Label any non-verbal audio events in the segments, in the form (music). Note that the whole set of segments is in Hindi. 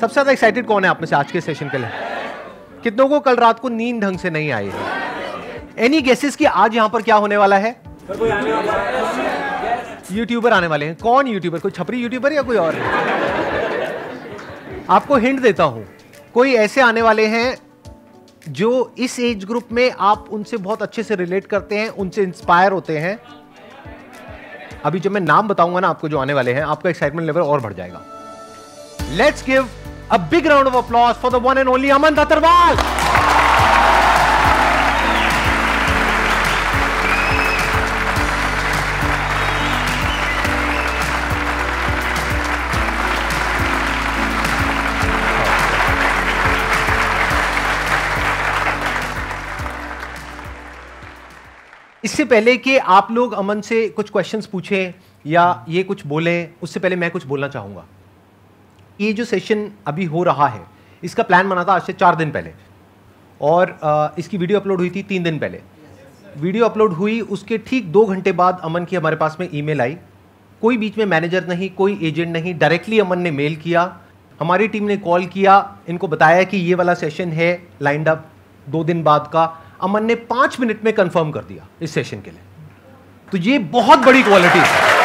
सबसे ज़्यादा एक्साइटेड कौन है आप में से आज के सेशन के लिए? कितनों को कल रात को नींद ढंग से नहीं आई? एनी गेसेस कि आज यहाँ पर क्या होने वाला है? यूट्यूबर आने वाले हैं। कौन यूट्यूबर कोई छपरी यूट्यूबर या कोई और? आपको हिंट देता हूँ। कोई ऐसे आने वाले हैं जो इस एज ग्रुप में आप उनसे बहुत अच्छे से रिलेट करते हैं, उनसे इंस्पायर होते हैं। अभी जब मैं नाम बताऊँगा ना आपको जो आने वाले हैं, आपका एक्साइटमेंट लेवल और बढ़ जाएगा। Let's give a big round of applause for the one and only Aman Dattarwal इससे पहले कि आप लोग अमन से कुछ क्वेश्चंस पूछें या ये कुछ बोलें, उससे पहले मैं कुछ बोलना चाहूँगा। ये जो सेशन अभी हो रहा है इसका प्लान बना था आज से चार दिन पहले। और आ, इसकी वीडियो अपलोड हुई थी तीन दिन पहले। वीडियो अपलोड हुई उसके ठीक दो घंटे बाद अमन की हमारे पास में ईमेल आई। कोई बीच में मैनेजर नहीं कोई एजेंट नहीं डायरेक्टली अमन ने मेल किया। हमारी टीम ने कॉल किया इनको बताया कि ये वाला सेशन है लाइंड अप दो दिन बाद का। अमन ने पाँच मिनट में कंफर्म कर दिया इस सेशन के लिए। तो ये बहुत बड़ी क्वालिटी है।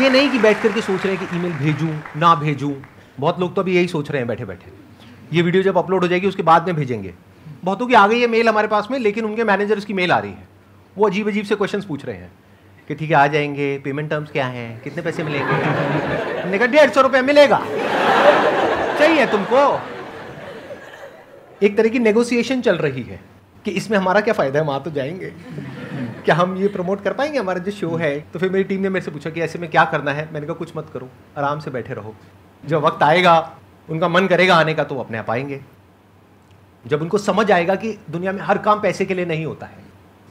ये नहीं कि बैठ करके सोच रहे हैं कि ईमेल भेजूं, ना भेजूं। बहुत लोग तो अभी यही सोच रहे हैं बैठे बैठे ये वीडियो जब अपलोड हो जाएगी, उसके बाद में भेजेंगे। बहुतों की आ गई है मेल हमारे पास में, लेकिन उनके मैनेजर की मेल आ रही है। वो अजीब अजीब से क्वेश्चन पूछ रहे हैं कि ठीक है, आ जाएँगे पेमेंट टर्म्स क्या हैं, कितने पैसे मिलेंगे? हमने कहा, डेढ़ सौ रुपये मिलेगा। चाहिए तुमको। एक तरह की नेगोशिएशन चल रही है कि इसमें हमारा क्या फ़ायदा है, वहाँ तो जाएँगे। क्या हम ये प्रमोट कर पाएँगे? हमारा जो शो है तो फिर मेरी टीम ने मेरे से पूछा कि ऐसे में क्या करना है? मैंने कहा, कुछ मत करो, आराम से बैठे रहो। जब वक्त आएगा, उनका मन करेगा आने का तो अपने आप आएँगे। जब उनको समझ आएगा कि दुनिया में हर काम पैसे के लिए नहीं होता है,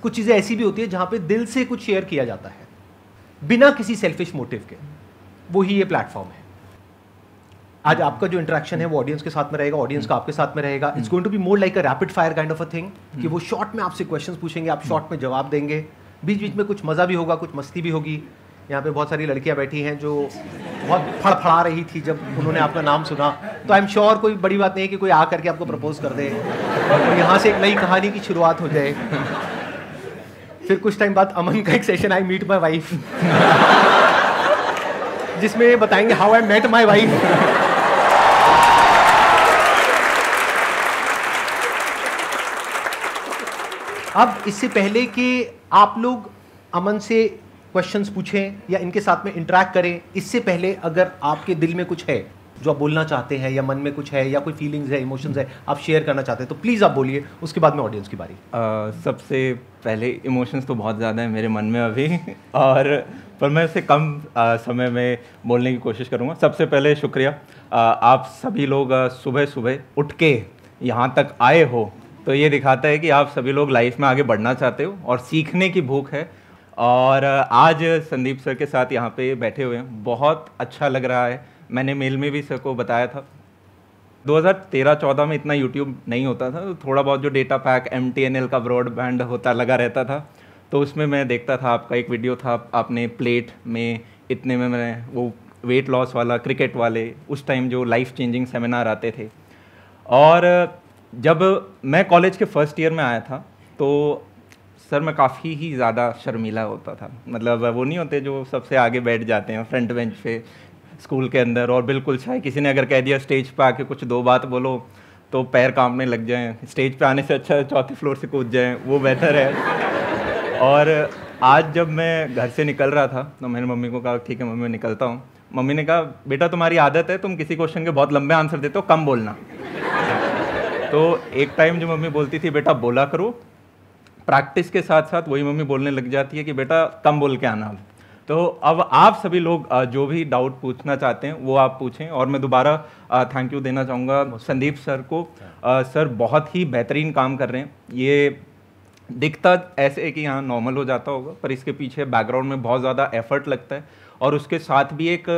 कुछ चीज़ें ऐसी भी होती है जहाँ पे दिल से कुछ शेयर किया जाता है, बिना किसी सेल्फिश मोटिव के। वो ही ये प्लेटफॉर्म है। आज आपका जो इंटरेक्शन है, वो ऑडियंस के साथ में रहेगा ऑडियंस का आपके साथ में रहेगा। It's going to be more like a rapid fire kind of a thing कि वो शॉर्ट में आपसे क्वेश्चंस पूछेंगे, आप शॉर्ट में जवाब देंगे। बीच बीच में कुछ मज़ा भी होगा, कुछ मस्ती भी होगी। यहाँ पे बहुत सारी लड़कियाँ बैठी हैं जो बहुत फड़फड़ा रही थी जब उन्होंने आपका नाम सुना। तो आई एम श्योर कोई बड़ी बात नहीं है कि कोई आ करके आपको प्रपोज कर दे और यहाँ से एक नई कहानी की शुरुआत हो जाए। फिर कुछ टाइम बाद अमन का एक session I meet my wife जिसमें बताएँगे how I met my wife अब इससे पहले कि आप लोग अमन से क्वेश्चंस पूछें या इनके साथ में इंटरेक्ट करें इससे पहले अगर आपके दिल में कुछ है जो आप बोलना चाहते हैं या मन में कुछ है या कोई फीलिंग्स है इमोशंस है आप शेयर करना चाहते हैं तो प्लीज़ आप बोलिए उसके बाद में ऑडियंस की बारी। आ, सबसे पहले इमोशंस तो बहुत ज़्यादा है मेरे मन में अभी और पर मैं इसे कम आ, समय में बोलने की कोशिश करूँगा। सबसे पहले शुक्रिया। आ, आप सभी लोग सुबह सुबह उठ के यहाँ तक आए हो तो ये दिखाता है कि आप सभी लोग लाइफ में आगे बढ़ना चाहते हो और सीखने की भूख है। और आज संदीप सर के साथ यहाँ पे बैठे हुए हैं। बहुत अच्छा लग रहा है। मैंने मेल में भी सर को बताया था। 2013-14 में इतना यूट्यूब नहीं होता था तो थोड़ा बहुत जो डेटा पैक एमटीएनएल का ब्रॉडबैंड होता लगा रहता था। तो उसमें मैं देखता था, आपका एक वीडियो था, आपने प्लेट में इतने में मैं वो वेट लॉस वाला क्रिकेट वाले, उस टाइम जो लाइफ चेंजिंग सेमिनार आते थे। और जब मैं कॉलेज के फ़र्स्ट ईयर में आया था तो सर मैं काफ़ी ही ज़्यादा शर्मीला होता था। मतलब वो नहीं होते जो सबसे आगे बैठ जाते हैं फ्रंट बेंच पे स्कूल के अंदर, और बिल्कुल चाहे किसी ने अगर कह दिया स्टेज पे आके कुछ दो बात बोलो तो पैर कांपने लग जाएँ। स्टेज पे आने से अच्छा चौथे फ्लोर से कूद जाएँ, वो बेहतर है। और आज जब मैं घर से निकल रहा था तो मैंने मम्मी को कहा, ठीक है मम्मी, मैं निकलता हूँ। मम्मी ने कहा, बेटा, तुम्हारी आदत है, तुम किसी क्वेश्चन के बहुत लंबे आंसर देते हो, कम बोलना। तो एक टाइम जो मम्मी बोलती थी, बेटा, बोला करो। प्रैक्टिस के साथ साथ वही मम्मी बोलने लग जाती है कि, बेटा, कम बोल के आना। तो अब आप सभी लोग जो भी डाउट पूछना चाहते हैं, वो आप पूछें और मैं दोबारा थैंक यू देना चाहूँगा संदीप सर को। सर बहुत ही बेहतरीन काम कर रहे हैं। ये दिखता ऐसे है कि यहाँ नॉर्मल हो जाता होगा, पर इसके पीछे बैकग्राउंड में बहुत ज़्यादा एफर्ट लगता है और उसके साथ भी एक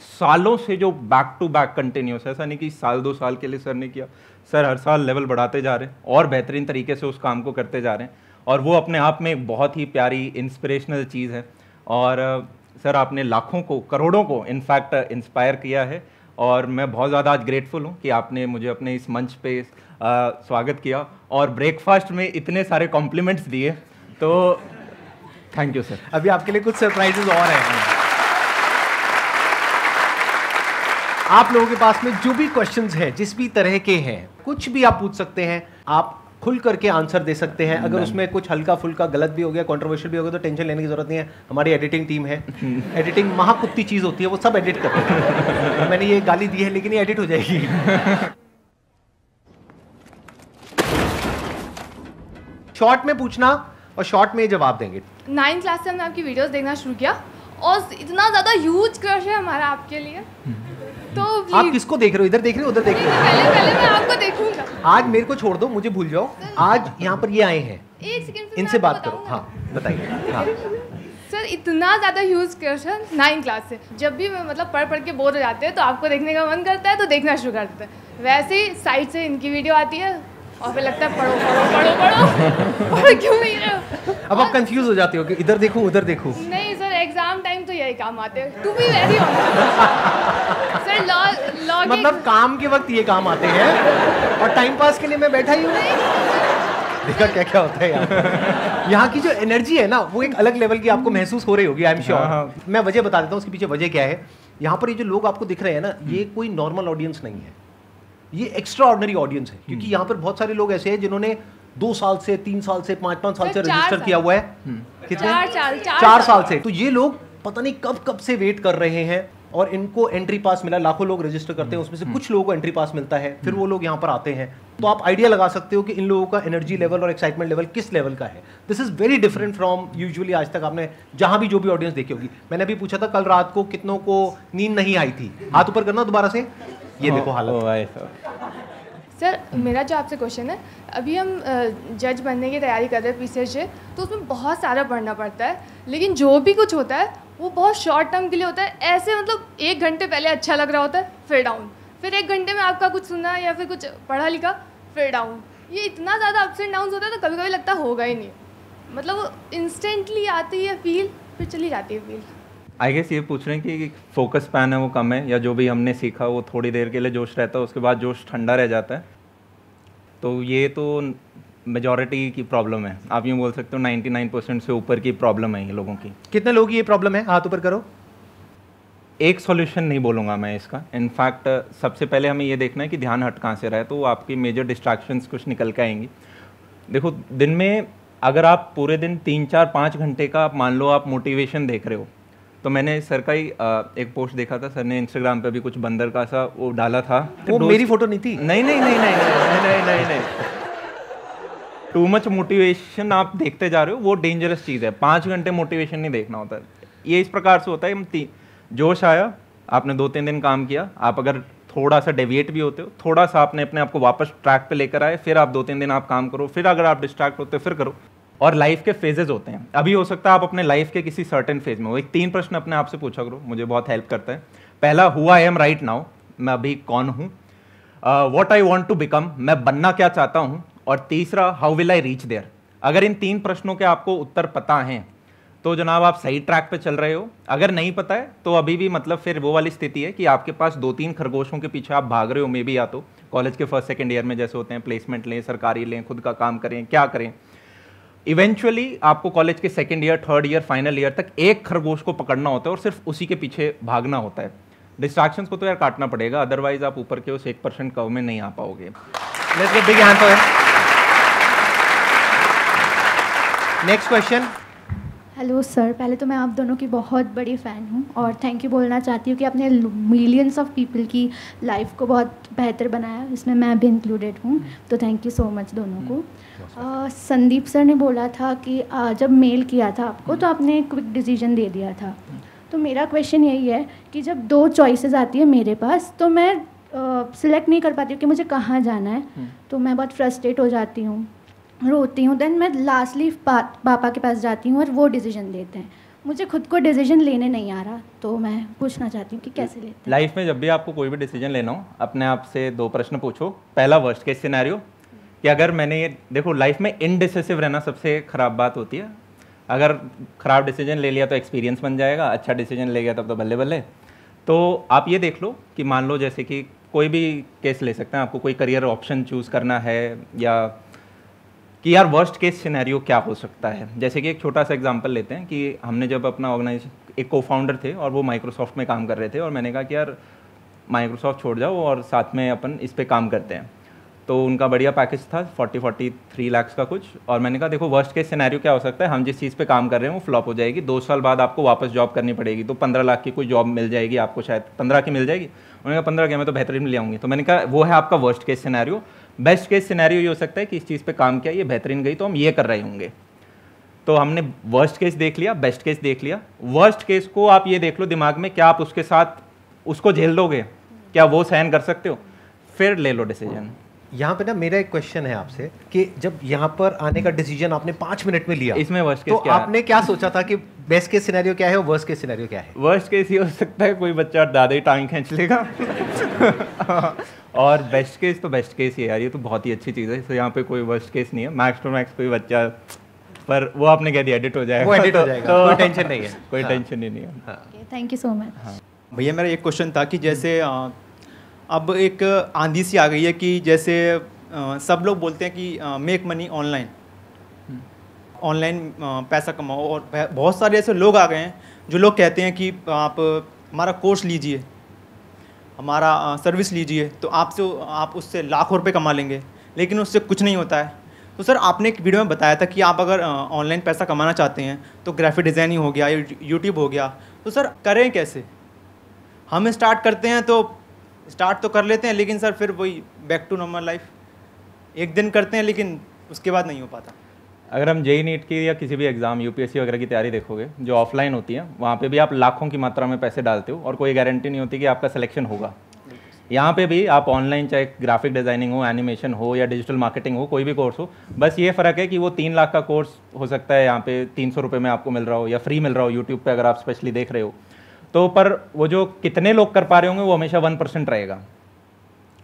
सालों से जो बैक टू बैक कंटिन्यूस ऐसा नहीं कि साल, दो साल के लिए सर ने किया। सर, हर साल लेवल बढ़ाते जा रहे हैं और बेहतरीन तरीके से उस काम को करते जा रहे हैं। और वो अपने आप में बहुत ही प्यारी इंस्पिरेशनल चीज़ है। और सर, आपने लाखों को, करोड़ों को इनफैक्ट इंस्पायर किया है। और मैं बहुत ज़्यादा आज ग्रेटफुल हूँ कि आपने मुझे अपने इस मंच पे स्वागत किया। और ब्रेकफास्ट में इतने सारे कॉम्प्लीमेंट्स दिए। तो थैंक यू सर अभी आपके लिए कुछ सरप्राइजेज और हैं। आप लोगों के पास में जो भी क्वेश्चन हैं जिस भी तरह के हैं कुछ भी आप पूछ सकते हैं आप खुल करके आंसर दे सकते हैं। अगर उसमें कुछ हल्का फुल्का गलत भी हो गया कंट्रोवर्शियल भी हो गया तो टेंशन लेने की ज़रूरत नहीं है। हमारी एडिटिंग टीम है। (laughs) एडिटिंग महाकुत्ती चीज़ होती है वो सब एडिट करते हैं। (laughs) मैंने ये गाली दी है लेकिन ये एडिट हो जाएगी। (laughs) शॉर्ट में पूछना और शॉर्ट में जवाब देंगे। नाइन्थ क्लास से हमने आपकी वीडियोस देखना शुरू किया। और इतना ज़्यादा ह्यूज क्रश है हमारा आपके लिए। तो आप किसको देख रहे हो? इधर देख रहे हो उधर देख रहे हो? पहले पहले मैं आपको देखूँगा। आज मेरे को छोड़ दो मुझे भूल जाओ। आज यहाँ पर ये आए हैं। इनसे बात करो। हाँ बताइए। हाँ। सर इतना ज़्यादा ह्यूज है नाइन क्लास से। जब भी मैं मतलब पढ़ पढ़ के बोर हो जाते हैं तो आपको देखने का मन करता है तो देखना शुरू कर देते हैं। वैसे ही साइड से इनकी वीडियो आती है और फिर लगता है पढ़ो पढ़ो पढ़ो पढ़ो। (laughs) पढ़ क्यों नहीं रहे अब आप कंफ्यूज हो जाते हो कि इधर देखूँ उधर देखूँ। नहीं एग्ज़ाम टाइम तो यही काम आते हैं। To be very sir law law मतलब काम के वक्त ये काम आते हैं और टाइम पास के लिए मैं बैठा ही हूँ। देखा क्या क्या होता है यहाँ यहाँ की जो एनर्जी है ना वो एक अलग लेवल की आपको महसूस हो रही होगी आई एम श्योर मैं वजह बता देता हूँ उसके पीछे वजह क्या है। यहाँ पर ये जो लोग आपको दिख रहे हैं ना ये कोई नॉर्मल ऑडियंस नहीं है। ये एक्स्ट्रा ऑर्डनरी ऑडियंस है क्योंकि यहाँ पर बहुत सारे लोग ऐसे हैं जिन्होंने दो साल से तीन साल से पाँच पाँच साल से रजिस्टर किया हुआ है। कितने? चार साल चार, चार साल। से। तो ये लोग पता नहीं कब कब से वेट कर रहे हैं और इनको एंट्री पास मिला। लाखों लोग रजिस्टर करते हैं उसमें से कुछ लोगों को एंट्री पास मिलता है। फिर वो लोग यहाँ पर आते हैं। तो आप आइडिया लगा सकते हो कि इन लोगों का एनर्जी लेवल और एक्साइटमेंट लेवल किस लेवल का है। This is very different from usually आज तक आपने जहाँ भी जो भी ऑडियंस देखी होगी। मैंने अभी पूछा था कल रात को कितनों को नींद नहीं आई थी? हाथ ऊपर करना दोबारा से। ये देखो हालत। ओ भाई साहब। सर, मेरा जो आपसे क्वेश्चन है, अभी हम जज बनने की तैयारी कर रहे हैं पीछे से तो उसमें बहुत सारा पढ़ना पड़ता है, लेकिन जो भी कुछ होता है, वो बहुत शॉर्ट टर्म के लिए होता है। ऐसे मतलब एक घंटे पहले अच्छा लग रहा होता है, फिर डाउन फिर एक घंटे में आपका कुछ सुना या फिर कुछ पढ़ा लिखा, फिर डाउन ये इतना ज़्यादा अप्स एंड डाउन होता है तो कभी कभी लगता होगा ही नहीं। मतलब वो इंस्टेंटली आती है फील फिर चली जाती है फील आई गेस ये पूछ रहे हैं कि फोकस पैन है वो कम है या जो भी हमने सीखा वो थोड़ी देर के लिए जोश रहता है उसके बाद जोश ठंडा रह जाता है। तो ये तो मेजॉरिटी की प्रॉब्लम है। आप यूँ बोल सकते हो 99 परसेंट से ऊपर की प्रॉब्लम है ये लोगों की। कितने लोग ये प्रॉब्लम है? हाथ ऊपर करो। एक सॉल्यूशन नहीं बोलूँगा मैं इसका। इनफैक्ट सबसे पहले हमें ये देखना है कि ध्यान हट कहाँ से रहा है तो आपकी मेजर डिस्ट्रैक्शंस कुछ निकल के आएँगी। देखो दिन में अगर आप पूरे दिन तीन चार पाँच घंटे का आप मान लो आप मोटिवेशन देख रहे हो तो मैंने सर का ही एक पोस्ट देखा था सर ने इंस्टाग्राम पे भी कुछ बंदर का सा वो डाला था। वो मेरी फ़ोटो नहीं थी? नहीं नहीं नहीं नहीं नहीं नहीं नहीं नहीं टू मच मोटिवेशन आप देखते जा रहे हो वो डेंजरस चीज़ है। पाँच घंटे मोटिवेशन नहीं देखना होता। ये इस प्रकार से होता है जोश आया आपने दो तीन दिन काम किया आप अगर थोड़ा सा डेविएट भी होते हो थोड़ा सा आपने अपने आप को वापस ट्रैक पे लेकर आए फिर आप दो तीन दिन आप काम करो फिर अगर आप डिस्ट्रैक्ट होते हो फिर करो। और लाइफ के फेजेज होते हैं। अभी हो सकता है आप अपने लाइफ के किसी सर्टेन फ़ेज़ में हो। एक तीन प्रश्न अपने आप से पूछा करो, मुझे बहुत हेल्प करता है। पहला हुआ आई एम राइट नाउ मैं अभी कौन हूँ? What I want to become मैं बनना क्या चाहता हूँ? और तीसरा how will I reach there अगर इन तीन प्रश्नों के आपको उत्तर पता हैं तो जनाब आप सही ट्रैक पे चल रहे हो। अगर नहीं पता है तो अभी भी मतलब फिर वो वाली स्थिति है कि आपके पास दो तीन खरगोशों के पीछे आप भाग रहे हो मे भी या तो। कॉलेज के फ़र्स्ट सेकेंड ईयर में जैसे होते हैं प्लेसमेंट लें, सरकारी लें, खुद का काम करें, क्या करें? इवेंचुअली आपको कॉलेज के second year third year final year तक एक खरगोश को पकड़ना होता है और सिर्फ़ उसी के पीछे भागना होता है। डिस्ट्रैक्शंस को तो यार काटना पड़ेगा अदरवाइज़ आप ऊपर के उस एक परसेंट कव में नहीं आ पाओगे। नेक्स्ट क्वेश्चन हेलो सर पहले तो मैं आप दोनों की बहुत बड़ी फ़ैन हूँ और थैंक यू बोलना चाहती हूँ कि आपने मिलियंस ऑफ़ पीपल की लाइफ को बहुत बेहतर बनाया। इसमें मैं भी इंक्लूडेड हूँ। तो थैंक यू सो मच दोनों को। अ, संदीप सर ने बोला था कि अ, जब मेल किया था आपको तो आपने क्विक डिसीज़न दे दिया था। तो मेरा क्वेश्चन यही है कि जब दो चॉइसेस आती है मेरे पास तो मैं सिलेक्ट नहीं कर पाती हूँ कि मुझे कहाँ जाना है। तो मैं बहुत फ्रस्ट्रेट हो जाती हूँ रोती हूँ देन मैं लास्टली पापा के पास जाती हूँ और वो डिसीज़न लेते हैं। मुझे खुद को डिसीज़न लेने नहीं आ रहा तो मैं पूछना चाहती हूँ कि कैसे लेते हैं? लाइफ में जब भी आपको कोई भी डिसीज़न लेना हो अपने आप से दो प्रश्न पूछो पहला वर्स्ट केस सिनेरियो कि अगर मैंने ये, देखो लाइफ में इनडिसिसिव रहना सबसे खराब बात होती है। अगर ख़राब डिसीज़न ले लिया तो एक्सपीरियंस बन जाएगा अच्छा डिसीज़न ले गया तब तो बल्ले बल्ले। तो आप ये देख लो कि मान लो जैसे कि कोई भी केस ले सकते हैं, आपको कोई करियर ऑप्शन चूज़ करना है या कि यार वर्स्ट केस सिनेरियो क्या हो सकता है। जैसे कि एक छोटा सा एग्जांपल लेते हैं कि हमने जब अपना ऑर्गेनाइजेशन एक को फाउंडर थे और वो माइक्रोसॉफ्ट में काम कर रहे थे और मैंने कहा कि यार माइक्रोसॉफ्ट छोड़ जाओ और साथ में अपन इस पर काम करते हैं। तो उनका बढ़िया पैकेज था फोर्टी फोर्टी थ्री लैक्स का कुछ। और मैंने कहा, देखो वर्स्ट केस सिनेरियो क्या हो सकता है? हम जिस चीज़ पे काम कर रहे हैं, वो फ्लॉप हो जाएगी। दो साल बाद आपको वापस जॉब करनी पड़ेगी। तो पंद्रह लाख की कोई जॉब मिल जाएगी आपको शायद। पंद्रह की मिल जाएगी? उन्होंने कहा, पंद्रह के मैं तो बेहतरीन ले आऊँगी। तो मैंने कहा, वो है आपका worst case scenario best case scenario ये हो सकता है कि इस चीज़ पर काम किया, ये बेहतरीन गई तो हम ये कर रहे होंगे। तो हमने वर्स्ट केस देख लिया बेस्ट केस देख लिया। वर्स्ट केस को आप ये देख लो दिमाग में, क्या आप उसके साथ उसको झेल दोगे? क्या वो सहन कर सकते हो? फिर ले लो डिसीज़न यहाँ पे ना मेरा एक क्वेश्चन है आपसे कि जब यहाँ पर आने का डिसीज़न आपने पाँच मिनट में लिया इसमें वर्स्ट तो क्या आपने क्या सोचा था कि बेस्ट केस सिनेरियो क्या है और वर्स्ट केस सिनेरियो क्या है? वर्स्ट केस ये हो सकता है कोई बच्चा दादा ही टांग खींच लेगा। (laughs) और बेस्ट केस तो बेस्ट केस ही है यार ये तो बहुत ही अच्छी चीज़ है। तो यहाँ पे कोई वर्स्ट केस नहीं है। मैक्स टू मैक्स कोई बच्चा पर वो आपने कह दिया एडिट हो जाएगा। वो edit हो जाएगा, (laughs) तो कोई टेंशन नहीं है। कोई हाँ। टेंशन ही नहीं है। हाँ थैंक यू सो मच भैया मेरा एक क्वेश्चन था कि जैसे अ, अब एक आंधी सी आ गई है कि जैसे अ, सब लोग बोलते हैं कि मेक मनी ऑनलाइन ऑनलाइन पैसा कमाओ और बहुत सारे ऐसे लोग आ गए हैं जो लोग कहते हैं कि आप हमारा कोर्स लीजिए हमारा सर्विस लीजिए तो आपसे आप उससे लाखों रुपए कमा लेंगे लेकिन उससे कुछ नहीं होता है। तो सर आपने एक वीडियो में बताया था कि आप अगर ऑनलाइन पैसा कमाना चाहते हैं तो ग्राफिक डिज़ाइनिंग हो गया यूट्यूब हो गया तो सर करें कैसे? हम स्टार्ट करते हैं तो स्टार्ट तो कर लेते हैं लेकिन सर फिर वही बैक टू नॉर्मल लाइफ एक दिन करते हैं लेकिन उसके बाद नहीं हो पाता। अगर हम जेई नीट की या किसी भी एग्ज़ाम यूपीएससी वगैरह की तैयारी देखोगे जो ऑफलाइन होती है वहाँ पे भी आप लाखों की मात्रा में पैसे डालते हो और कोई गारंटी नहीं होती कि आपका सिलेक्शन होगा। यहाँ पे भी आप ऑनलाइन चाहे ग्राफिक डिज़ाइनिंग हो एनिमेशन हो या डिजिटल मार्केटिंग हो कोई भी कोर्स हो बस ये फ़र्क है कि वो तीन लाख का कोर्स हो सकता है यहाँ पे तीन सौ रुपये में आपको मिल रहा हो या फ्री मिल रहा हो यूट्यूब पे अगर आप स्पेशली देख रहे हो। तो पर वो जो कितने लोग कर पा रहे होंगे वो हमेशा वन परसेंट रहेगा।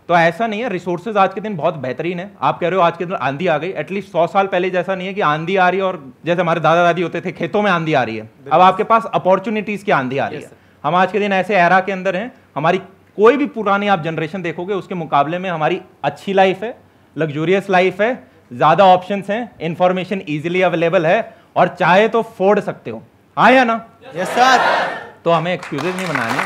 तो ऐसा नहीं है रिसोर्सेज आज के दिन बहुत बेहतरीन है। आप कह रहे हो आज के दिन आंधी आ गई एटलीस्ट सौ साल पहले जैसा नहीं है कि आंधी आ रही है और जैसे हमारे दादा दादी होते थे खेतों में आंधी आ रही है। अब आपके पास अपॉर्चुनिटीज़ की आंधी आ रही है। हम आज के दिन ऐसे एरा के अंदर हैं हमारी कोई भी पुरानी आप जनरेशन देखोगे उसके मुकाबले में हमारी अच्छी लाइफ है लग्जूरियस लाइफ है ज़्यादा ऑप्शन हैं इंफॉर्मेशन इजीली अवेलेबल है और चाहे तो फोड़ सकते हो। हाँ या ना? यस सर तो हमें एक्सक्यूजेज नहीं बनाने।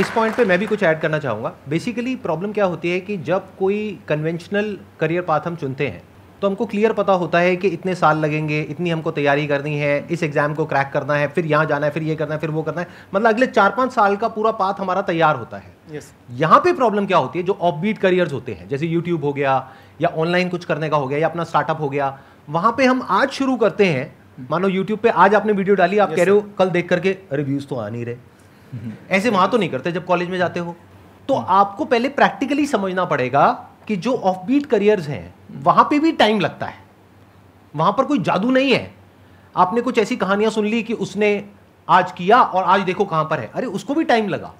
इस पॉइंट पे मैं भी कुछ ऐड करना चाहूँगा। बेसिकली प्रॉब्लम क्या होती है कि जब कोई कन्वेंशनल करियर पाथ हम चुनते हैं तो हमको क्लियर पता होता है कि इतने साल लगेंगे इतनी हमको तैयारी करनी है इस एग्ज़ाम को क्रैक करना है फिर यहाँ जाना है फिर ये करना है फिर वो करना है। मतलब अगले चार पाँच साल का पूरा पाथ हमारा तैयार होता है। यस यहाँ पे प्रॉब्लम क्या होती है? जो ऑफ़ बीट करियर्स होते हैं जैसे यूट्यूब हो गया या ऑनलाइन कुछ करने का हो गया या अपना स्टार्टअप हो गया वहाँ पे हम आज शुरू करते हैं मानो यूट्यूब पे आज आपने वीडियो डाली आप कह रहे हो कल देख करके रिव्यूज़ तो आ नहीं रहे। ऐसे वहाँ तो नहीं करते जब कॉलेज में जाते हो। तो आपको पहले प्रैक्टिकली समझना पड़ेगा कि जो ऑफ़ बीट करियर्स हैं वहाँ पे भी टाइम लगता है। वहाँ पर कोई जादू नहीं है। आपने कुछ ऐसी कहानियाँ सुन ली कि उसने आज किया और आज देखो कहाँ पर है। अरे उसको भी टाइम लगा।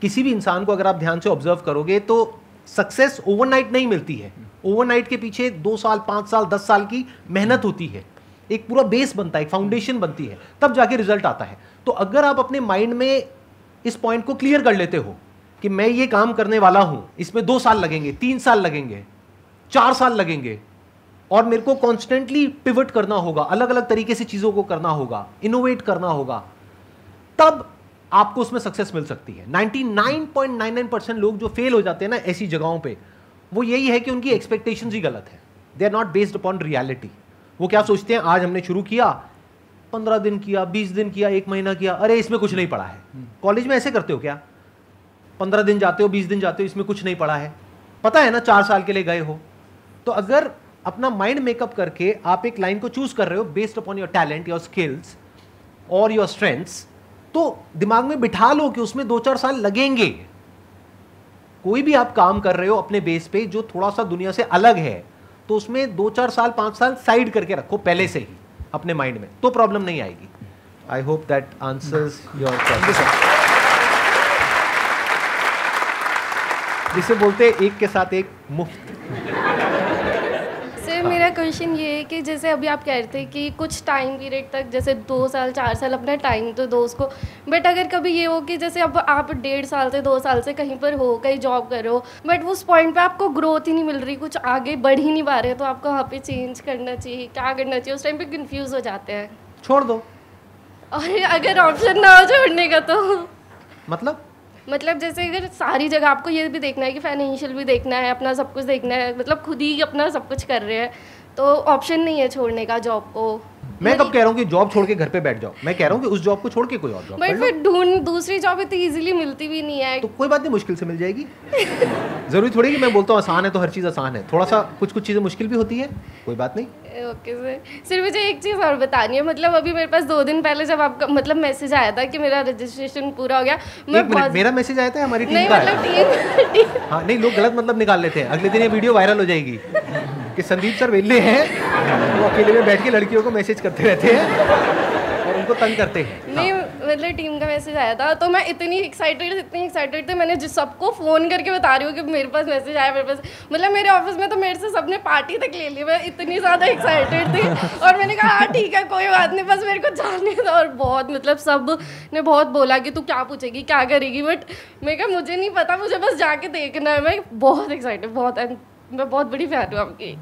किसी भी इंसान को अगर आप ध्यान से ऑब्ज़र्व करोगे तो सक्सेस ओवरनाइट नहीं मिलती है। ओवरनाइट के पीछे दो साल पाँच साल दस साल की मेहनत होती है। एक पूरा बेस बनता है, एक फाउंडेशन बनती है, तब जाके रिज़ल्ट आता है। तो अगर आप अपने माइंड में इस पॉइंट को क्लियर कर लेते हो कि मैं ये काम करने वाला हूँ, इसमें दो साल लगेंगे, तीन साल लगेंगे, चार साल लगेंगे, और मेरे को कॉन्स्टेंटली पिवट करना होगा अलग अलग तरीके से चीज़ों को करना होगा इनोवेट करना होगा, तब आपको उसमें सक्सेस मिल सकती है। 99.99 परसेंट लोग जो फेल हो जाते हैं ना ऐसी जगहों पे, वो यही है कि उनकी एक्सपेक्टेशंस ही गलत है। They are not based upon reality वो क्या सोचते हैं आज हमने शुरू किया पंद्रह दिन किया बीस दिन किया एक महीना किया अरे इसमें कुछ नहीं पड़ा है। कॉलेज में ऐसे करते हो क्या? पंद्रह दिन जाते हो बीस दिन जाते हो इसमें कुछ नहीं पड़ा है। पता है ना चार साल के लिए गए हो। तो अगर अपना माइंड मेकअप करके आप एक लाइन को चूज़ कर रहे हो based upon your talent your skills और योर स्ट्रेंथ्स तो दिमाग में बिठा लो कि उसमें दो चार साल लगेंगे। कोई भी आप काम कर रहे हो अपने बेस पे जो थोड़ा सा दुनिया से अलग है तो उसमें दो चार साल पाँच साल साइड करके रखो पहले से ही अपने माइंड में तो प्रॉब्लम नहीं आएगी। I hope that answers your question जिसे बोलते एक के साथ एक मुफ़्त। क्वेश्चन ये है कि जैसे अभी आप कह रहे थे कि कुछ टाइम पीरियड तक जैसे दो साल चार साल अपना टाइम तो दो उसको। बट अगर कभी ये हो कि जैसे अब आप डेढ़ साल से दो साल से कहीं पर हो कहीं जॉब कर रहे हो बट उस पॉइंट पे आपको ग्रोथ ही नहीं मिल रही कुछ आगे बढ़ ही नहीं पा रहे तो आपको वहाँ पे चेंज करना चाहिए क्या करना चाहिए उस टाइम पे कंफ्यूज हो जाते हैं। छोड़ दो। और अगर ऑप्शन ना हो छोड़ने का तो। मतलब? मतलब जैसे अगर सारी जगह आपको ये भी देखना है कि फाइनेंशियल भी देखना है अपना सब कुछ देखना है मतलब खुद ही अपना सब कुछ कर रहे हैं। तो ऑप्शन नहीं है छोड़ने का जॉब को। मैं कब कह रहा हूँ कि जॉब छोड़ के घर पे बैठ जाओ। मैं कह रहा हूँ कि उस जॉब को छोड़ के कोई और जॉब बट फिर ढूंढ दूसरी जॉब इतनी इजीली मिलती भी नहीं है। तो कोई बात नहीं मुश्किल से मिल जाएगी। ज़रूरी थोड़ी कि मैं बोलता हूँ आसान है तो हर चीज़ आसान है। थोड़ा सा कुछ कुछ चीज़ें मुश्किल भी होती है कोई बात नहीं। ओके सर सिर्फ़ मुझे एक चीज़ और बतानी है। मतलब अभी मेरे पास दो दिन पहले जब आपका मतलब मैसेज आया था कि मेरा रजिस्ट्रेशन पूरा हो गया मिनट मेरा मैसेज आया था हमारी टीम नहीं का मतलब (laughs) हाँ नहीं लोग गलत मतलब निकाल लेते हैं। अगले दिन ये वीडियो वायरल हो जाएगी। कि संदीप सर वेले हैं, वो अकेले में बैठ के लड़कियों को मैसेज करते रहते हैं और उनको तंग करते हैं। नहीं मतलब टीम का मैसेज आया था तो मैं इतनी एक्साइटेड इतनी एक्साइटेड थी, मैंने जिस सबको फ़ोन करके बता रही हूँ कि मेरे पास मैसेज आया, मेरे पास मतलब मेरे ऑफ़िस में तो मेरे से सबने पार्टी तक ले ली, मैं इतनी ज़्यादा एक्साइटेड थी और मैंने कहा हाँ ठीक है, कोई बात नहीं, बस मेरे को जाने था और बहुत मतलब सबने बहुत बोला कि तू क्या पूछेगी, क्या करेगी बट मैं कहा, मुझे नहीं पता, मुझे बस जाके देखना है। मैं बहुत एक्साइटेड बहुत मैं बहुत बड़ी फ़ैन हूँ आपकी।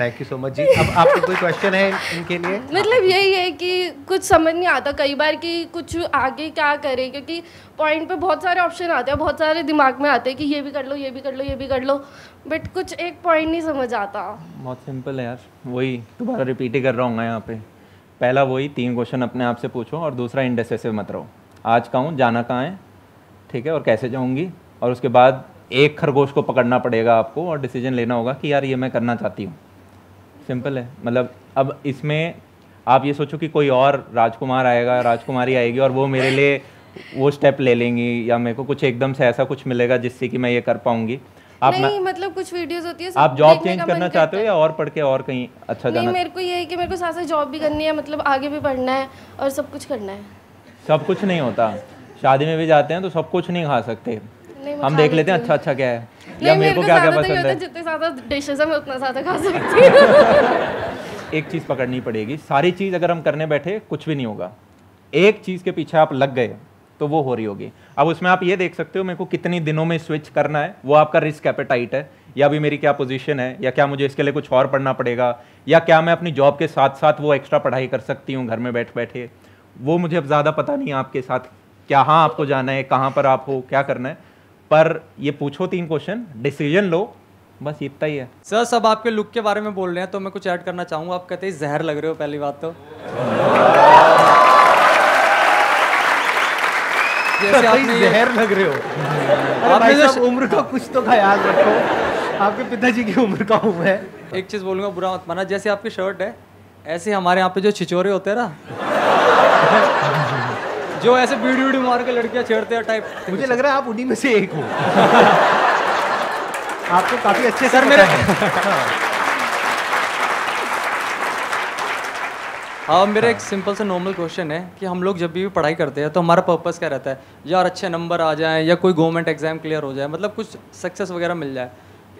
थैंक यू सो मच जी। अब आपको कोई क्वेश्चन है इनके लिए? मतलब यही है कि कुछ समझ नहीं आता कई बार कि कुछ आगे क्या करें क्योंकि पॉइंट पे बहुत सारे ऑप्शन आते हैं बहुत सारे दिमाग में आते हैं कि ये भी कर लो ये भी कर लो ये भी कर लो बट कुछ एक पॉइंट नहीं समझ आता। बहुत सिंपल है यार वही दोबारा रिपीट ही कर रहा हूँ यहाँ पे। पहला वही तीन क्वेश्चन अपने आप से पूछो और दूसरा इंडेसिसिव मत रहो। आज कहूँ जाना कहाँ है ठीक है और कैसे जाऊँगी और उसके बाद एक खरगोश को पकड़ना पड़ेगा आपको और डिसीज़न लेना होगा कि यार ये मैं करना चाहती हूँ। सिंपल है। मतलब अब इसमें आप ये सोचो कि कोई और राजकुमार आएगा राजकुमारी आएगी और वो मेरे लिए वो स्टेप ले लेंगी या मेरे को कुछ एकदम से ऐसा कुछ मिलेगा जिससे कि मैं ये कर पाऊँगी। आप नहीं मतलब कुछ वीडियोस होती है आप जॉब चेंज करना चाहते हो या और पढ़ के और कहीं अच्छा नहीं जाना? मेरे को ये है कि मेरे को साथ साथ जॉब भी करनी है मतलब आगे भी पढ़ना है और सब कुछ करना है। सब कुछ नहीं होता। शादी में भी जाते हैं तो सब कुछ नहीं खा सकते। हम देख लेते हैं अच्छा अच्छा क्या है। या मेरे को क्या क्या पसंद है? जितने ज़्यादा डिशेस है मैं उतना ज़्यादा खा (laughs) सकती हूँ। एक चीज़ पकड़नी पड़ेगी। सारी चीज़ अगर हम करने बैठे कुछ भी नहीं होगा। एक चीज़ के पीछे आप लग गए तो वो हो रही होगी। अब उसमें आप ये देख सकते हो मेरे को कितनी दिनों में स्विच करना है। वो आपका रिस्क एपेटाइट है या अभी मेरी क्या पोजीशन है या क्या मुझे इसके लिए कुछ और पढ़ना पड़ेगा या क्या मैं अपनी जॉब के साथ साथ वो एक्स्ट्रा पढ़ाई कर सकती हूँ घर में बैठ बैठे वो मुझे अब ज़्यादा पता नहीं है आपके साथ क्या हाँ आपको जाना है कहाँ पर आप हो क्या करना है। पर ये पूछो तीन क्वेश्चन डिसीज़न लो बस इतना ही है। सर सब आपके लुक के बारे में बोल रहे हैं तो मैं कुछ ऐड करना चाहूँगा। आप कहते हैं जहर लग रहे हो पहली बात तो। जैसे आप जहर लग रहे हो। (laughs) आप जो उम्र का कुछ तो ख्याल रखो। आपके पिताजी की उम्र का हूँ मैं। एक चीज़ बोलूँगा बुरा मत माना जैसे आपकी शर्ट है ऐसे हमारे यहाँ पे जो छिचोरे होते हैं ना जो ऐसे वीडियो वीडियो मार के लड़कियाँ छेड़ते हैं टाइप मुझे लग रहा है आप उन्हीं में से एक हो। (laughs) आपको काफ़ी अच्छे सर मेरे (laughs) हाँ। मेरा एक सिंपल सा नॉर्मल क्वेश्चन है कि हम लोग जब भी पढ़ाई करते हैं तो हमारा पर्पस क्या रहता है? यार अच्छे नंबर आ जाएँ या कोई गवर्नमेंट एग्ज़ाम क्लियर हो जाए मतलब कुछ सक्सेस वगैरह मिल जाए।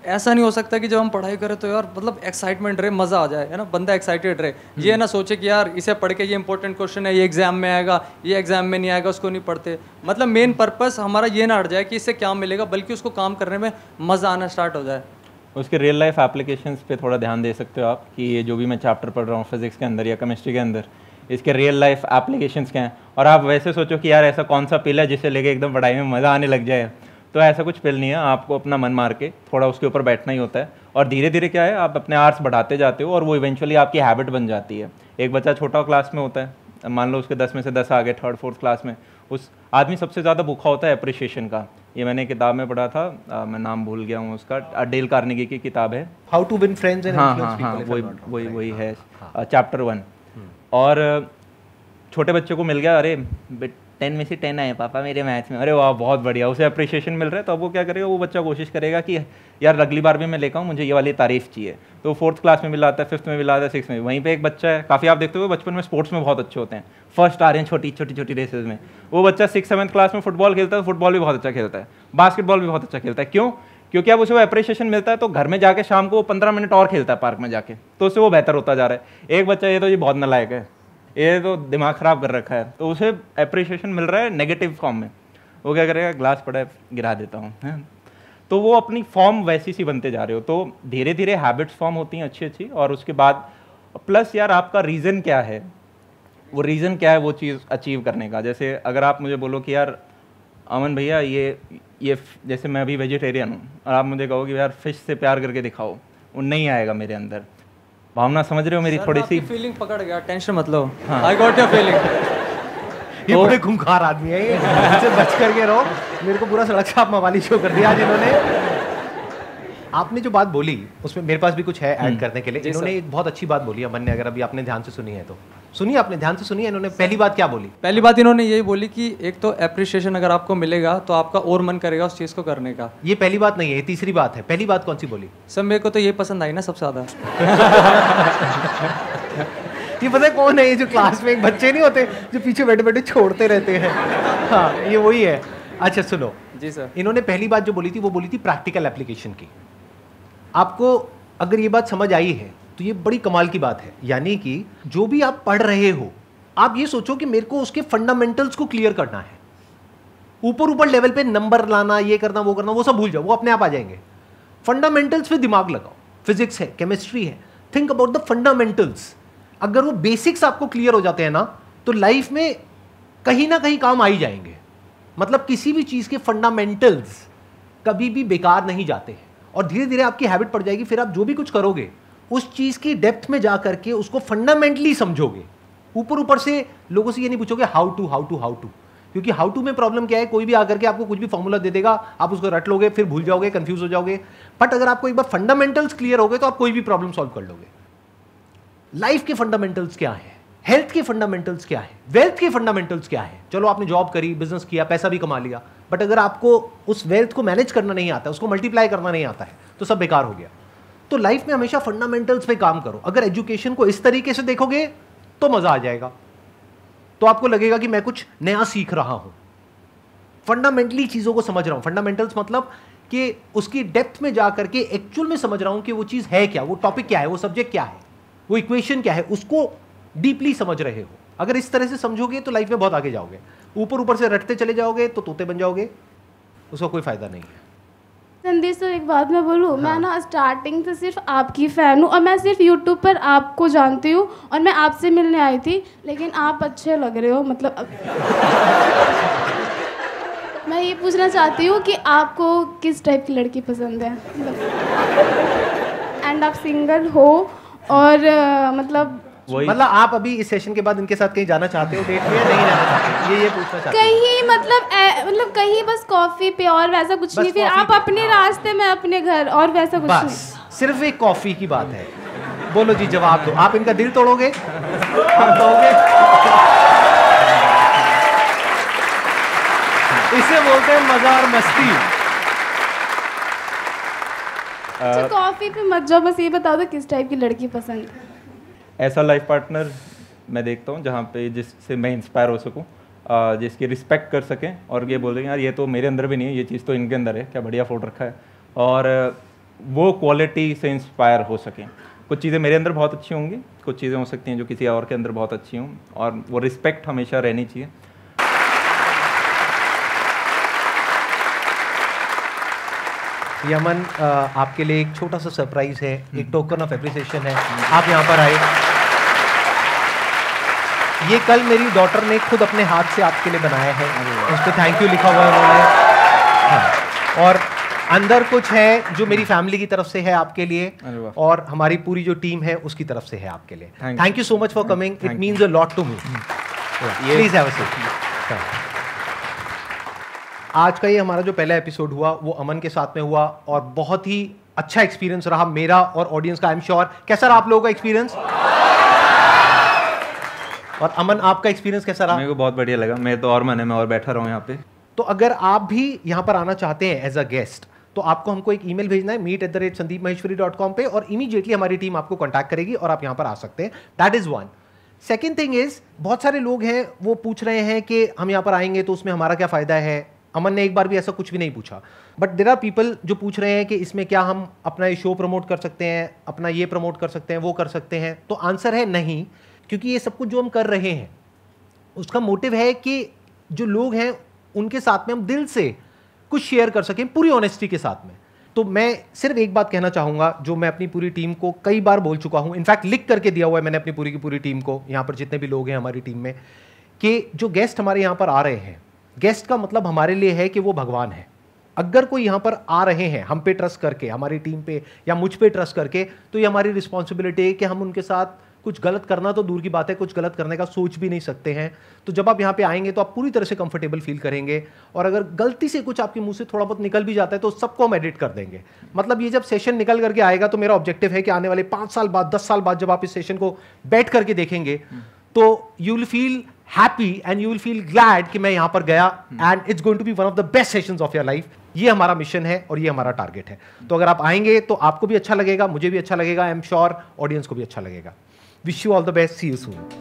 ऐसा नहीं हो सकता कि जब हम पढ़ाई करें तो यार मतलब एक्साइटमेंट रहे मज़ा आ जाए है ना? बंदा एक्साइटेड रहे। ये ना सोचे कि यार इसे पढ़ के ये इंपॉर्टेंट क्वेश्चन है ये एग्ज़ाम में आएगा ये एग्ज़ाम में नहीं आएगा उसको नहीं पढ़ते। मतलब मेन पर्पस हमारा ये ना हट जाए कि इससे क्या मिलेगा बल्कि उसको काम करने में मज़ा आना स्टार्ट हो जाए। उसके रियल लाइफ एप्लीकेशन पे थोड़ा ध्यान दे सकते हो आप कि ये जो भी मैं चैप्टर पढ़ रहा हूँ फिजिक्स के अंदर या केमिस्ट्री के अंदर इसके रियल लाइफ एप्लीकेशन क्या हैं? और आप वैसे सोचो कि यार ऐसा कौन सा पिल है जिसे लेके एकदम पढ़ाई में मज़ा आने लग जाए। तो ऐसा कुछ पिल नहीं है आपको अपना मन मार के थोड़ा उसके ऊपर बैठना ही होता है। और धीरे धीरे क्या है आप अपने आर्ट्स बढ़ाते जाते हो और वो इवेंचुअली आपकी हैबिट बन जाती है। एक बच्चा छोटा क्लास में होता है मान लो उसके दस में से दस आ गए थर्ड फोर्थ क्लास में उस आदमी सबसे ज़्यादा भूखा होता है अप्रिशिएशन का। ये मैंने किताब में पढ़ा था आ, मैं नाम भूल गया हूँ उसका डेल कार्नेगी की किताब है। How to win friends and हाँ हाँ हाँ वही वही वही है चैप्टर वन हाँ। और छोटे बच्चे को मिल गया अरे टेन में से टेन आए पापा मेरे मैथ में। अरे वाह, बहुत बढ़िया। उसे अप्रिशिएशन मिल रहा है तो अब वो क्या करेगा? वो बच्चा कोशिश करेगा कि, यार, अगली बार भी मैं लेकर मुझे ये वाली तारीफ़ चाहिए। तो फोर्थ क्लास में भी लाता है फिफ्थ में भी लाता है सिक्स में वहीं पर एक बच्चा है, काफ़ी आप देखते हो, बचपन में स्पोर्ट्स में बहुत अच्छे होते हैं। फ़र्स्ट आ रहे हैं छोटी छोटी छोटी रेसेज में। वो बच्चा सिक्स सेवन्थ क्लास में फुटबॉल खेलता है फुटबॉल भी बहुत अच्छा खेलता है। बास्केटबॉल भी बहुत अच्छा खेलता है। क्यों? क्योंकि अब उसे वो अप्रिशिएशन मिलता है तो घर में जाके शाम को वो पंद्रह मिनट और खेलता है पार्क में जाके। तो उससे वो बेहतर होता जा रहा है। एक बच्चा ये तो ये बहुत नलायक है। ये तो दिमाग ख़राब कर रखा है। तो उसे अप्रिसिएशन मिल रहा है नेगेटिव फॉर्म में। वो क्या करेगा? ग्लास पड़ा है गिरा देता हूँ, है तो वो अपनी फॉर्म वैसी सी बनते जा रहे हो। तो धीरे धीरे हैबिट्स फॉर्म होती हैं अच्छी अच्छी और उसके बाद प्लस यार आपका रीज़न क्या है? वो रीज़न क्या है वो चीज़ अचीव करने का? जैसे अगर आप मुझे बोलो कि यार, अमन भैया, ये ये जैसे मैं अभी वेजिटेरियन हूँ, और आप मुझे कहो कि यार फ़िश से प्यार करके दिखाओ, वो नहीं आएगा मेरे अंदर। भावना समझ रहे हो मेरी थोड़ी सी? फीलिंग पकड़ गया टेंशन मत लो। आई गॉट योर फीलिंग ये बड़े खूंखार आदमी है ये। बच करके रहो। मेरे को पूरा सड़क साफ़ मवाली शो कर दिया आज इन्होंने। आपने जो बात बोली उसमें मेरे पास भी कुछ है ऐड करने के लिए। इन्होंने एक बहुत अच्छी बात बोली अमन ने अगर अभी आपने ध्यान से सुनी है तो। सुनिए आपने ध्यान से सुनिए इन्होंने पहली बात क्या बोली? पहली बात इन्होंने यही बोली कि एक तो अप्रिशिएशन अगर आपको मिलेगा तो आपका और मन करेगा उस चीज़ को करने का। ये पहली बात नहीं है तीसरी बात है। पहली बात कौन सी बोली? सर मेरे को तो ये पसंद आई ना सबसे ज़्यादा। (laughs) ये पता है कौन है ये जो क्लास में एक बच्चे नहीं होते जो पीछे बैठे बैठे छोड़ते रहते हैं? हाँ ये वही है। अच्छा सुनो। जी सर। इन्होंने पहली बात जो बोली थी वो बोली थी प्रैक्टिकल एप्लीकेशन की। आपको अगर ये बात समझ आई है तो ये बड़ी कमाल की बात है। यानी कि जो भी आप पढ़ रहे हो, आप ये सोचो कि मेरे को उसके फंडामेंटल्स को क्लियर करना है। ऊपर ऊपर लेवल पे नंबर लाना, ये करना, वो करना, वो सब भूल जाओ, वो अपने आप आ जाएँगे। फंडामेंटल्स पे दिमाग लगाओ। फिजिक्स है केमिस्ट्री है। थिंक अबाउट द फंडामेंटल्स अगर वो बेसिक्स आपको क्लियर हो जाते हैं ना तो लाइफ में कहीं ना कहीं काम आ ही जाएँगे। मतलब किसी भी चीज़ के फंडामेंटल्स कभी भी बेकार नहीं जाते हैं। और धीरे धीरे आपकी हैबिट पड़ जाएगी, फिर आप जो भी कुछ करोगे उस चीज़ की डेप्थ में जा करके उसको फंडामेंटली समझोगे। ऊपर ऊपर से लोगों से ये नहीं पूछोगे how to how to how to क्योंकि हाउ टू में प्रॉब्लम क्या है? कोई भी आकर के आपको कुछ भी फॉर्मूला दे देगा, आप उसको रट लोगे, फिर भूल जाओगे कंफ्यूज हो जाओगे। बट अगर आपको एक बार फंडामेंटल्स क्लियर हो गए तो आप कोई भी प्रॉब्लम सॉल्व कर लोगे। लाइफ के फंडामेंटल्स क्या है? हेल्थ के फंडामेंटल्स क्या है? वेल्थ के फंडामेंटल्स क्या है? चलो आपने जॉब करी बिज़नेस किया, पैसा भी कमा लिया। बट अगर आपको उस वेल्थ को मैनेज करना नहीं आता, उसको मल्टीप्लाई करना नहीं आता है तो सब बेकार हो गया। तो लाइफ में हमेशा फंडामेंटल्स पे काम करो। अगर एजुकेशन को इस तरीके से देखोगे तो मज़ा आ जाएगा। तो आपको लगेगा कि मैं कुछ नया सीख रहा हूँ। फंडामेंटली चीज़ों को समझ रहा हूँ। फंडामेंटल्स मतलब कि उसकी डेप्थ में जाकर के एक्चुअल में समझ रहा हूँ कि वो चीज़ है क्या, वो टॉपिक क्या है, वो सब्जेक्ट क्या है, वो इक्वेशन क्या है, उसको डीपली समझ रहे हो। अगर इस तरह से समझोगे तो लाइफ में बहुत आगे जाओगे। ऊपर ऊपर से रटते चले जाओगे तो तोते बन जाओगे। उसका कोई फ़ायदा नहीं है। संदेश सर एक बात मैं बोलूँ हाँ। मैं ना स्टार्टिंग से सिर्फ़ आपकी फ़ैन हूँ और मैं सिर्फ़ यूट्यूब पर आपको जानती हूँ और मैं आपसे मिलने आई थी लेकिन आप अच्छे लग रहे हो मतलब अब... (laughs) मैं ये पूछना चाहती हूँ कि आपको किस टाइप की लड़की पसंद है एंड आप सिंगल हो और अ, मतलब मतलब आप अभी इस सेशन के बाद इनके साथ कहीं जाना चाहते हो डेट पे या नहीं जाना चाहते? ये ये पूछना चाहते हो। कहीं मतलब मतलब कहीं बस कॉफ़ी पे और वैसा कुछ नहीं फिर आप अपने हाँ। रास्ते में अपने घर और वैसा कुछ नहीं। बस सिर्फ़ एक कॉफ़ी की बात है। बोलो जी जवाब दो। आप इनका दिल तोड़ोगे? (laughs) इसे बोलते हैं मज़ा और मस्ती। अच्छा कॉफ़ी पे मत जाओ बस ये बता दो किस टाइप की लड़की पसंद है? ऐसा लाइफ पार्टनर मैं देखता हूँ जहाँ पे जिससे मैं इंस्पायर हो सकूँ जिसकी रिस्पेक्ट कर सकें और ये बोलेंगे यार ये तो मेरे अंदर भी नहीं है ये चीज़ तो इनके अंदर है क्या बढ़िया फ़ोटो रखा है? और वो क्वालिटी से इंस्पायर हो सकें। कुछ चीज़ें मेरे अंदर बहुत अच्छी होंगी कुछ चीज़ें हो सकती हैं जो किसी और के अंदर बहुत अच्छी हों और वो रिस्पेक्ट हमेशा रहनी चाहिए। यमन आपके लिए एक छोटा सा सरप्राइज़ है एक टोकन ऑफ़ एप्रिसिएशन है। आप यहाँ पर आए। ये कल मेरी डॉटर ने खुद अपने हाथ से आपके लिए बनाया है। उस पर थैंक यू लिखा हुआ है उन्होंने। हाँ। और अंदर कुछ है जो मेरी फैमिली की तरफ़ से है आपके लिए और हमारी पूरी जो टीम है उसकी तरफ़ से है आपके लिए। Thank you so much for coming it means a lot to me please have a seat आज का ये हमारा जो पहला एपिसोड हुआ वो अमन के साथ में हुआ और बहुत ही अच्छा एक्सपीरियंस रहा मेरा और ऑडियंस का आई एम श्योर कैसा रहा आप लोगों का एक्सपीरियंस और अमन आपका एक्सपीरियंस कैसा रहा? मेरे को बहुत बढ़िया लगा। मेरे तो और मन है मैं और बैठा रहूँ यहाँ पे। तो अगर आप भी यहाँ पर आना चाहते हैं एज अ गेस्ट तो आपको हमको एक ईमेल भेजना है meet at the rate Sandeep Maheshwari dot com पर और इमीजिएटली हमारी टीम आपको कॉन्टैक्ट करेगी और आप यहाँ पर आ सकते हैं। That is one second thing is बहुत सारे लोग हैं वो पूछ रहे हैं कि हम यहाँ पर आएँगे तो उसमें हमारा क्या फ़ायदा है? अमन ने एक बार भी ऐसा कुछ भी नहीं पूछा। बट देर आर पीपल जो पूछ रहे हैं कि इसमें क्या हम अपना ये शो प्रमोट कर सकते हैं अपना ये प्रमोट कर सकते हैं वो कर सकते हैं। तो आंसर है नहीं। क्योंकि ये सब कुछ जो हम कर रहे हैं, उसका मोटिव है कि जो लोग हैं, उनके साथ में हम दिल से कुछ शेयर कर सकें, पूरी ऑनेस्टी के साथ में। तो मैं सिर्फ़ एक बात कहना चाहूँगा, जो मैं अपनी पूरी टीम को कई बार बोल चुका हूँ। इनफैक्ट लिख करके दिया हुआ है मैंने अपनी पूरी की पूरी टीम को, यहाँ पर जितने भी लोग हैं हमारी टीम में, कि जो गेस्ट हमारे यहाँ पर आ रहे हैं गेस्ट का मतलब हमारे लिए है कि वो भगवान है। अगर कोई यहाँ पर आ रहे हैं, हम पे ट्रस्ट करके, हमारी टीम पे या मुझ पे ट्रस्ट करके तो ये हमारी रिस्पॉन्सिबिलिटी है कि हम उनके साथ कुछ गलत करना तो दूर की बात है, कुछ गलत करने का सोच भी नहीं सकते हैं। तो जब आप यहाँ पे आएँगे तो आप पूरी तरह से कंफर्टेबल फील करेंगे और अगर गलती से कुछ आपके मुँह से थोड़ा बहुत निकल भी जाता है तो सबको हम एडिट कर देंगे। मतलब ये जब सेशन निकल करके आएगा तो मेरा ऑब्जेक्टिव है कि आने वाले पाँच साल बाद, दस साल बाद जब आप इस सेशन को बैठ करके देखेंगे तो you will feel happy and you will feel glad कि मैं यहाँ पर गया and it's going to be one of the best session of your life ये हमारा मिशन है और ये हमारा टारगेट है। तो अगर आप आएँगे तो आपको भी अच्छा लगेगा, मुझे भी अच्छा लगेगा आई एम श्योर ऑडियंस को भी अच्छा लगेगा। Wish you all the best. See you soon.